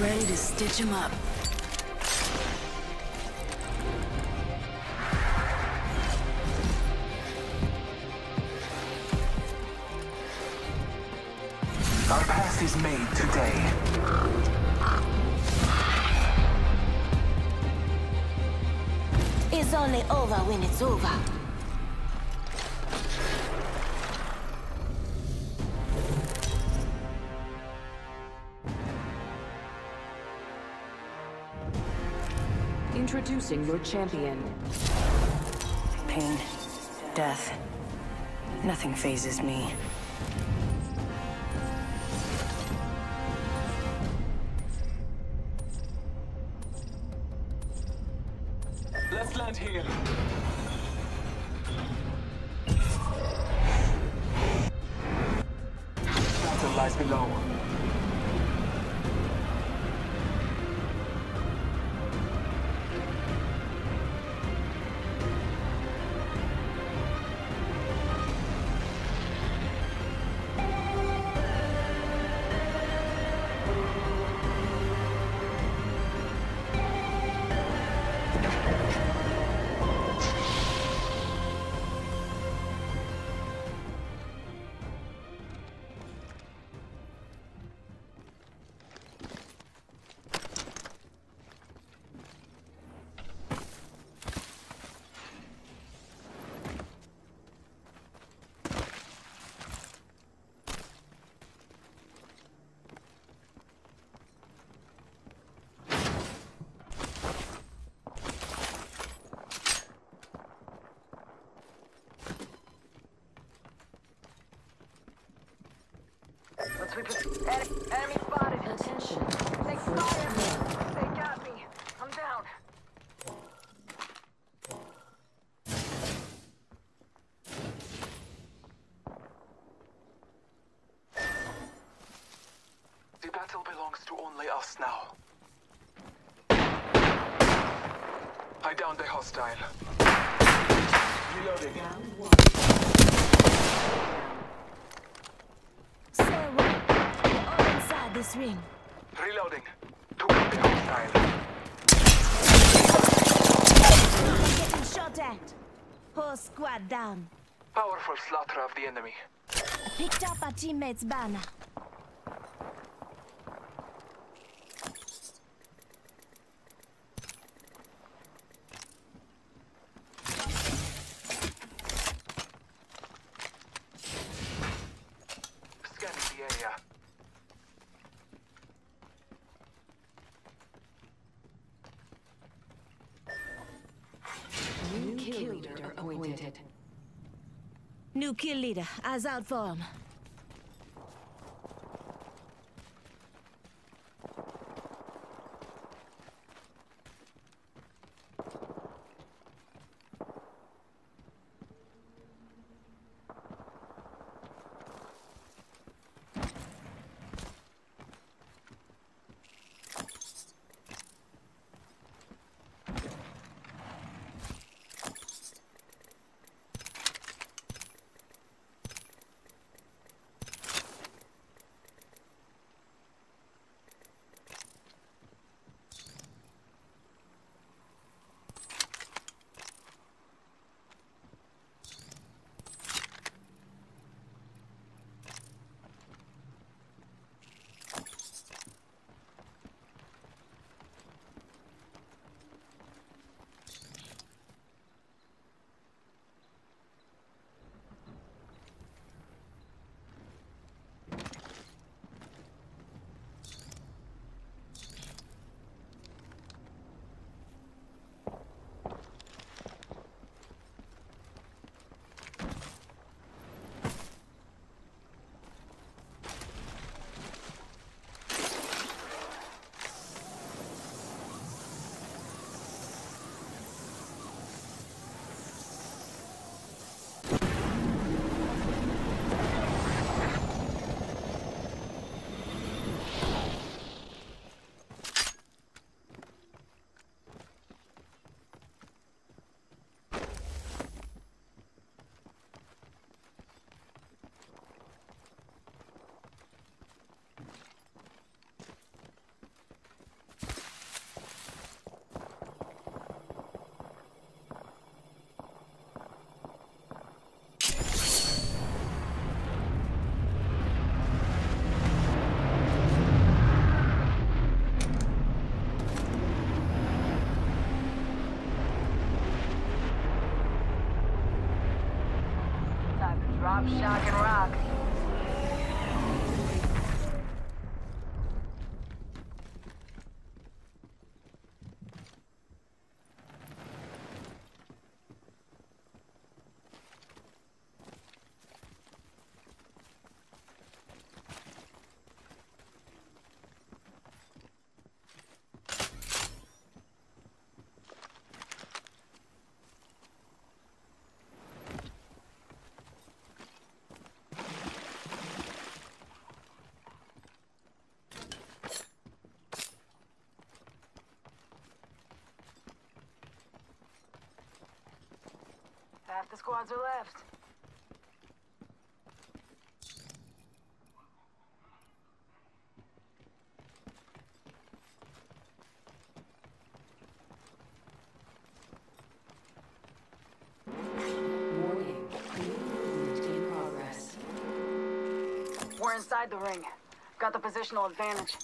ready to stitch him up. Our path is made today. It's only over when it's over. Introducing your champion. Pain, death. Nothing phases me. Let's reposition. Enemy, enemy spotted. Attention. They fired. They got me. I'm down. The battle belongs to only us now. I downed the hostile. Reloading. Say what? We're inside this ring. Reloading. The hostile. Getting shot at. Whole squad down. Powerful slaughter of the enemy. Picked up our teammate's banner. Scanning the area. New kill leader appointed. New kill leader. Eyes out for him. Shock, and rock. Half the squads are left. Warning. In progress. We're inside the ring. Got the positional advantage.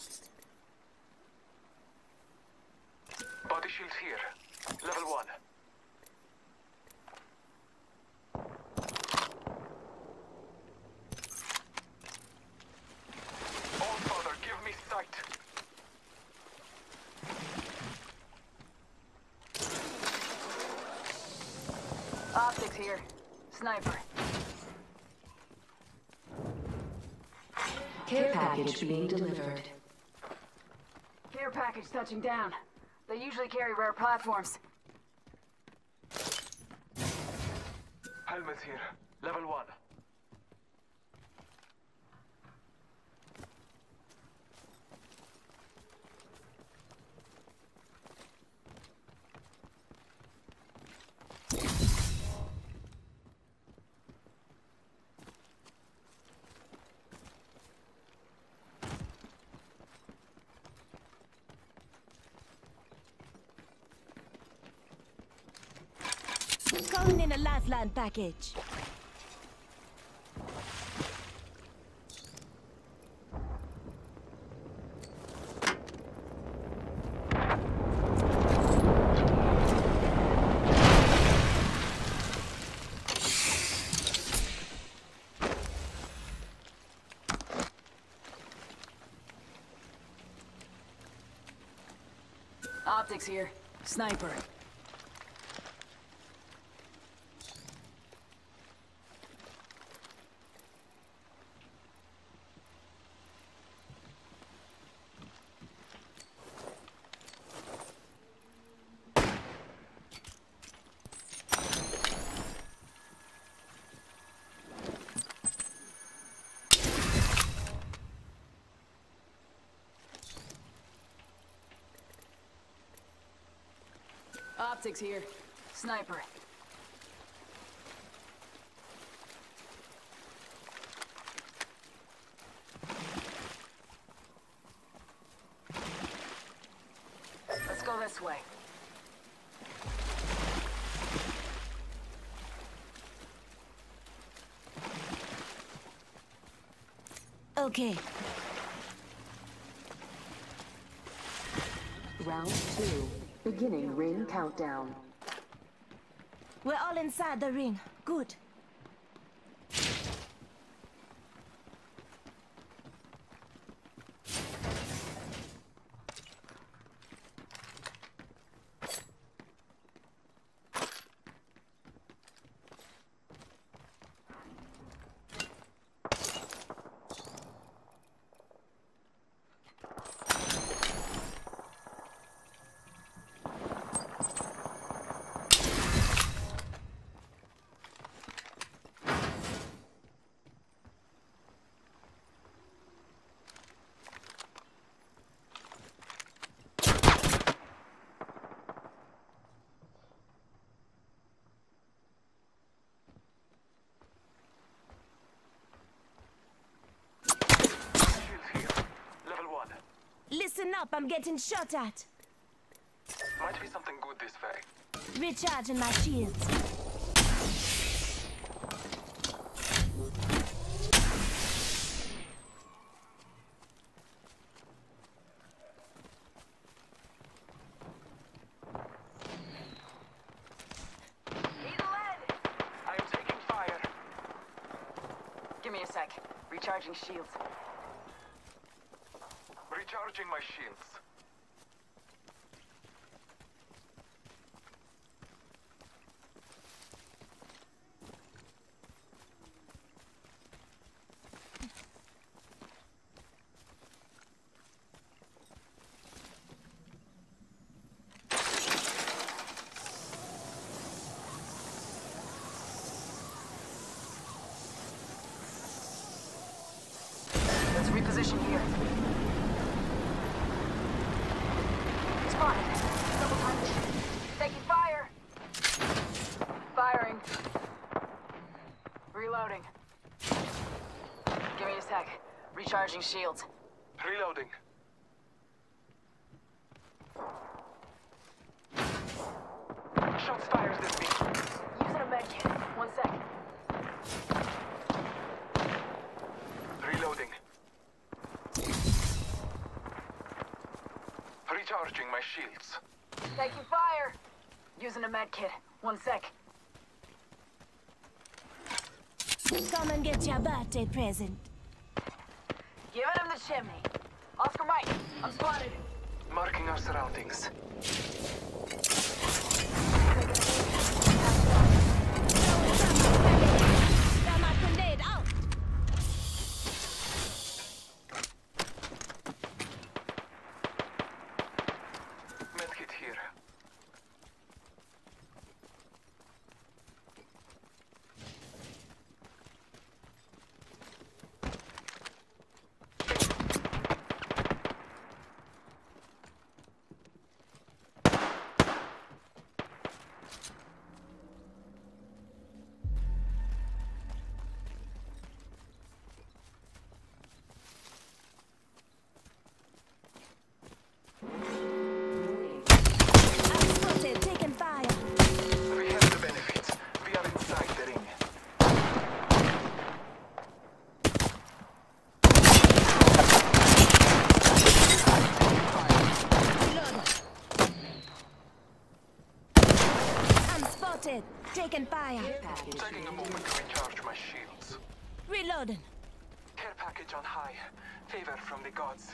Body shields here. Level one. Allfather, give me sight. Optics here. Sniper. Care package being delivered. Care package touching down. They usually carry rare platforms. Helmet's here. Level one. Calling in a lifeline package. Optics here. Sniper. Optics here. Sniper. Let's go this way. Okay, Round two. Beginning ring countdown. we're all inside the ring. Good. Shields here. Level one. Listen up, I'm getting shot at. Might be something good this way. Recharging my shields. Need lead! I am taking fire. Recharging shields. Recharging my shields. Let's reposition here. Spotted. Double time. Taking fire. Firing. Reloading. Give me a sec. Recharging shields. Reloading. Shots fired at me. Using a med kit. One sec. Reloading. Recharging my shields. Taking fire. Using a med kit. One sec. Come and get your birthday present. The chimney. Oscar Mike, I'm spotted. Marking our surroundings. Thermite grenade out. Medkit here. I'm spotted. Taking fire. We have the benefits. We are inside the ring. Reload. I'm spotted. Taking fire. Taking a moment to recharge my shields. Reloading. Care package on high. Favor from the gods.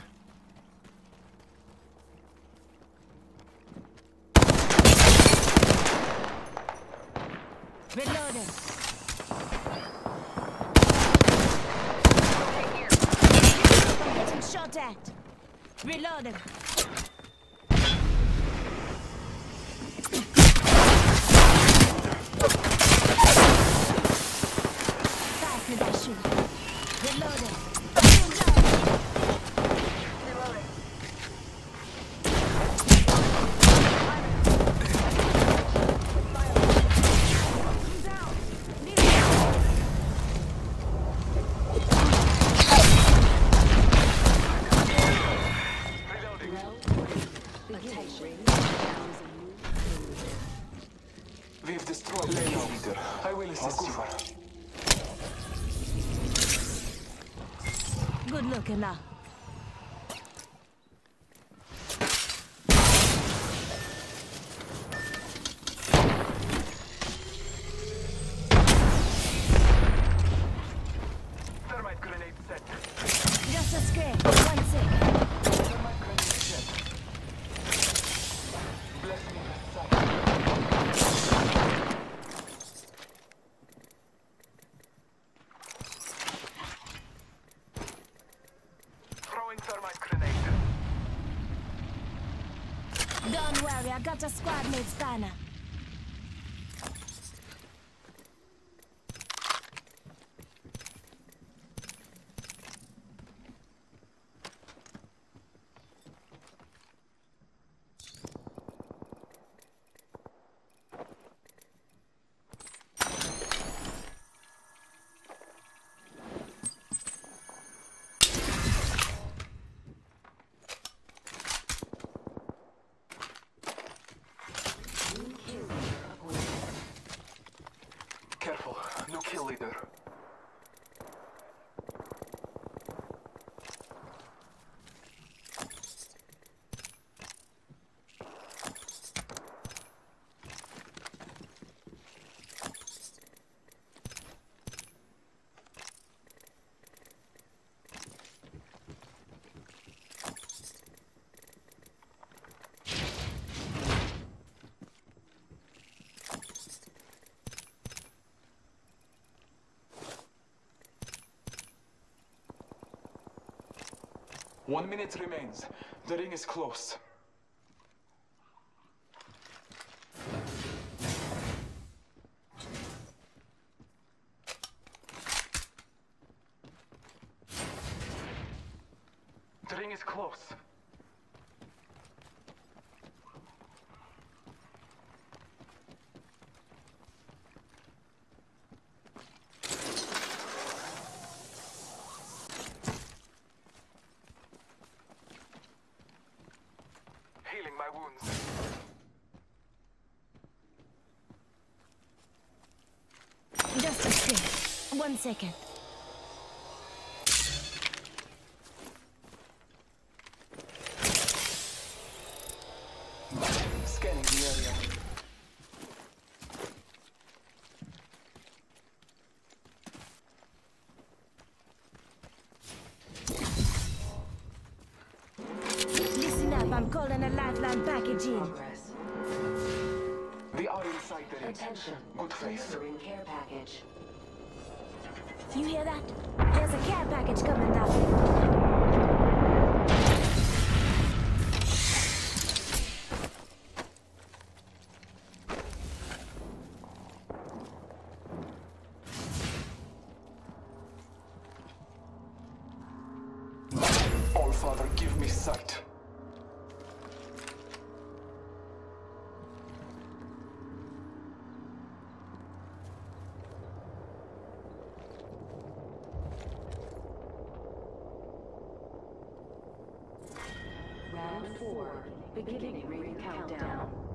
Reloading. I'm getting shot at. Reloading. Pass me that shoe. Reloading. Reloading. Reloading. We've destroyed the leader. I will assist you. Good looking I got a squad mate spanner. Careful, no kill leader. One minute remains. The ring is close. The ring is close. Healing my wounds. Just a sec. One second. Scanning the area. Listen up, I'm calling a lifeline package in. Progress. We are inside the. Attention. Good face. Care package. You hear that? There's a care package coming down. Four. Beginning ring countdown.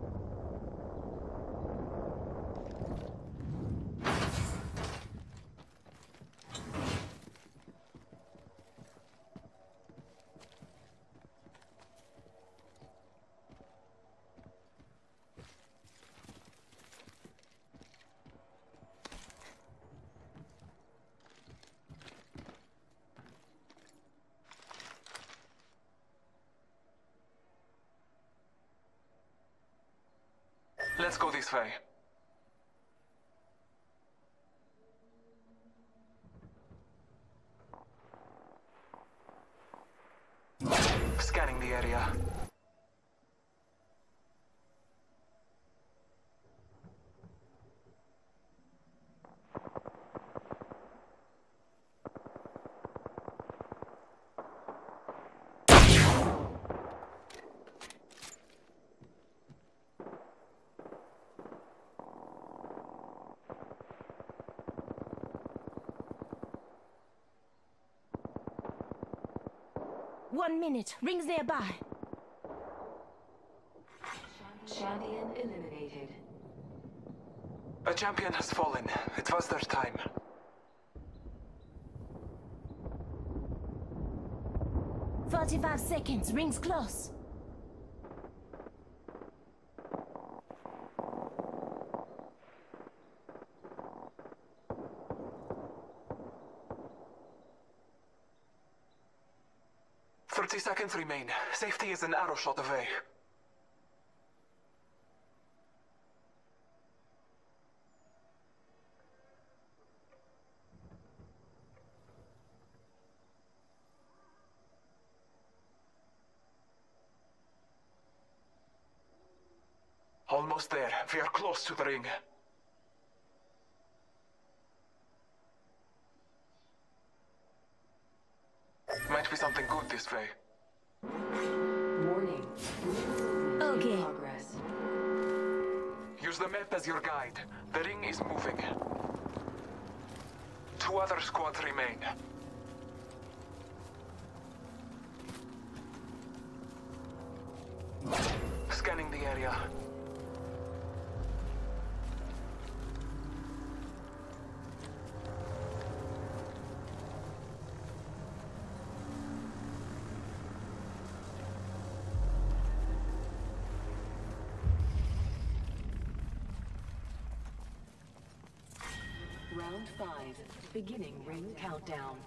Let's go this way. Scanning the area. One minute. Rings nearby. Champion eliminated. A champion has fallen. It was their time. Forty-five seconds. Rings close. Seconds remain. Safety is an arrow shot away. Almost there. We are close to the ring. Might be something good this way. Okay. Use the map as your guide. The ring is moving. Two other squads remain. Scanning the area. Beginning ring countdown.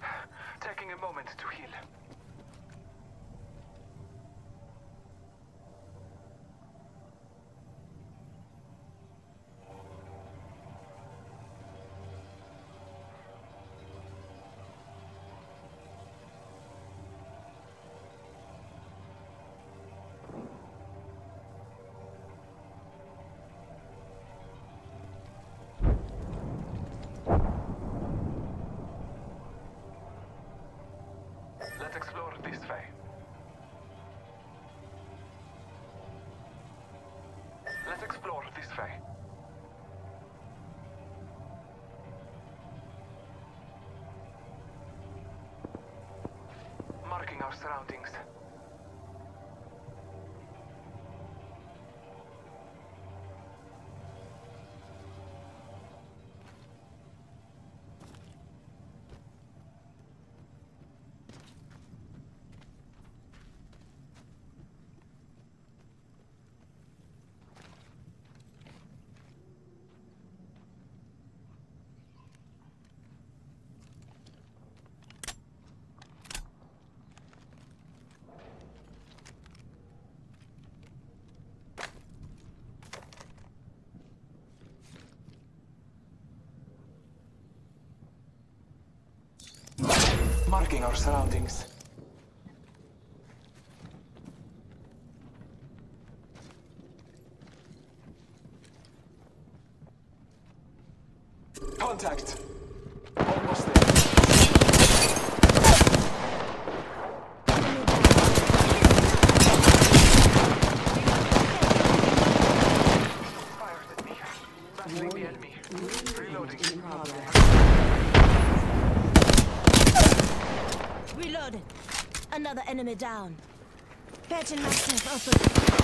Taking a moment to heal. Faye. Marking our surroundings. Marking our surroundings. Contact! Almost there. Fires at me. Battling the enemy. Reloading. Reloading. Another enemy down. Patching myself up.